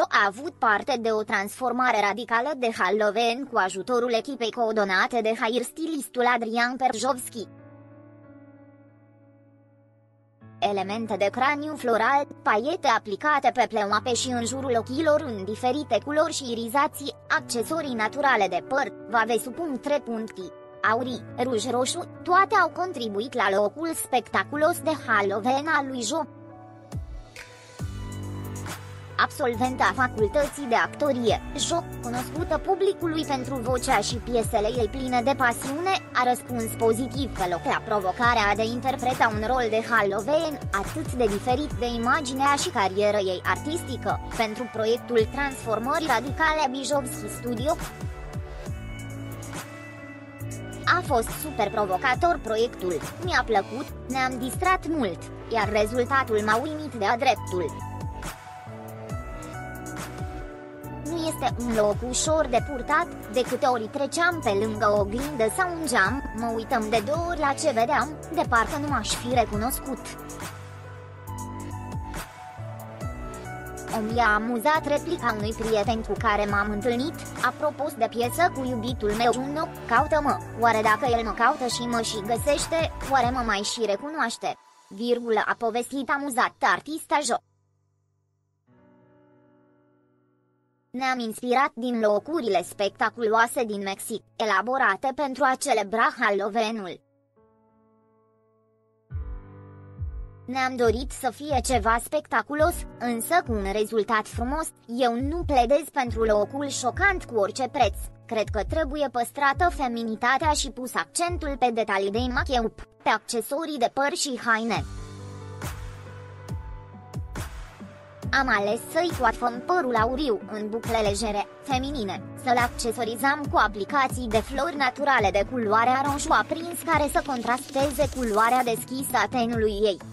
a avut parte de o transformare radicală de Halloween cu ajutorul echipei coordonate de hairstylistul Adrian Perjovski. elemente de craniu floral, paiete aplicate pe pleoape și în jurul ochilor în diferite culori și irizații, accesorii naturale de păr, vave supun trepunti, aurii, ruj roșu, toate au contribuit la locul spectaculos de Halloween al lui Jo absolventa facultății de actorie, Jo, cunoscută publicului pentru vocea și piesele ei pline de pasiune, a răspuns pozitiv că locea provocarea de interpreta un rol de Halloween atât de diferit de imaginea și cariera ei artistică, pentru proiectul Transformări Radicale Bijovski Studio, a fost super provocator proiectul, mi-a plăcut, ne-am distrat mult, iar rezultatul m-a uimit de-a dreptul. Este un loc ușor de purtat, de câte ori treceam pe lângă o oglindă sau un geam, mă uităm de două ori la ce vedeam, de parcă nu m-aș fi recunoscut. O mi-a amuzat replica unui prieten cu care m-am întâlnit, apropo de piesă cu iubitul meu Juno, caută-mă, oare dacă el mă caută și mă și găsește, oare mă mai și recunoaște? Virgulă a povestit amuzat artista Jo. Ne-am inspirat din locurile spectaculoase din Mexic, elaborate pentru a celebra Halloweenul. Ne-am dorit să fie ceva spectaculos, însă cu un rezultat frumos, eu nu pledez pentru locul șocant cu orice preț, cred că trebuie păstrată feminitatea și pus accentul pe detalii de make pe accesorii de păr și haine. Am ales să-i coafăm părul auriu în bucle legere, feminine, să-l accesorizam cu aplicații de flori naturale de culoare roșu aprins care să contrasteze culoarea deschisă a tenului ei.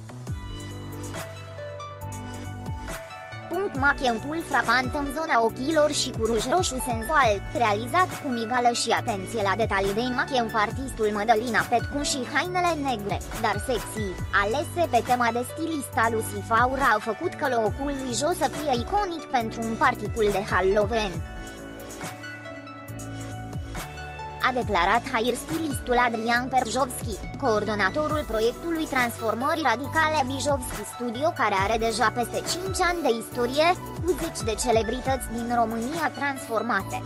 Machientul frapant în zona ochilor și cu ruj roșu senzual, realizat cu migală și atenție la detalii de machiemp artistul Mădălina Petcu și hainele negre, dar sexy, alese pe tema de stilista Lucy Faura au făcut că locul lui jos să fie iconic pentru un particul de Halloween a declarat hairstylistul Adrian Perjovski, coordonatorul proiectului Transformări Radicale Bijovski Studio care are deja peste 5 ani de istorie, cu zeci de celebrități din România transformate.